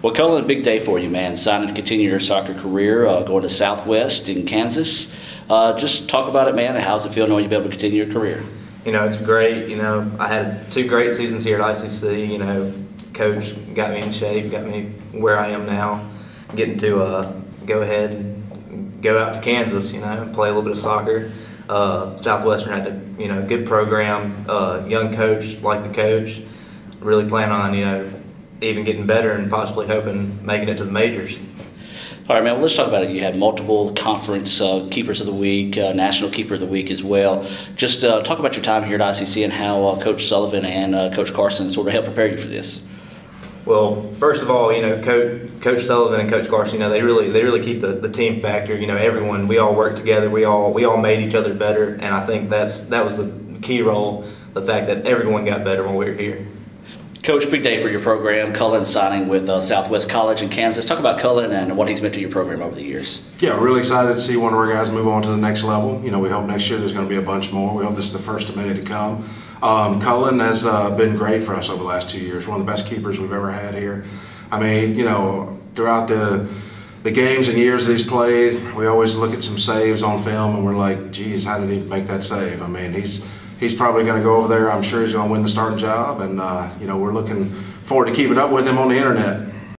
Well, Cullen, a big day for you, man. Signing to continue your soccer career, uh, going to Southwest in Kansas. Uh, just talk about it, man. How's it feel knowing you'll be able to continue your career? You know, it's great. You know, I had two great seasons here at ICC. You know, coach got me in shape, got me where I am now. Getting to uh, go ahead and go out to Kansas. You know, play a little bit of soccer. Uh, Southwestern had a you know good program, uh, young coach, like the coach. Really plan on you know even getting better and possibly hoping making it to the majors. All right, man. Well, let's talk about it. You have multiple conference uh, keepers of the week, uh, national keeper of the week as well. Just uh, talk about your time here at ICC and how uh, Coach Sullivan and uh, Coach Carson sort of helped prepare you for this. Well, first of all, you know, Coach, Coach Sullivan and Coach Carson, you know, they really they really keep the, the team factor. You know, everyone we all work together. We all we all made each other better, and I think that's that was the key role. The fact that everyone got better when we were here. Coach, big day for your program. Cullen signing with uh, Southwest College in Kansas. Talk about Cullen and what he's meant to your program over the years. Yeah, really excited to see one of our guys move on to the next level. You know, we hope next year there's going to be a bunch more. We hope this is the first of many to come. Um, Cullen has uh, been great for us over the last two years. One of the best keepers we've ever had here. I mean, you know, throughout the the games and years that he's played, we always look at some saves on film and we're like, geez, how did he make that save? I mean, he's he's probably going to go over there. I'm sure he's going to win the starting job, and uh, you know, we're looking forward to keeping up with him on the internet.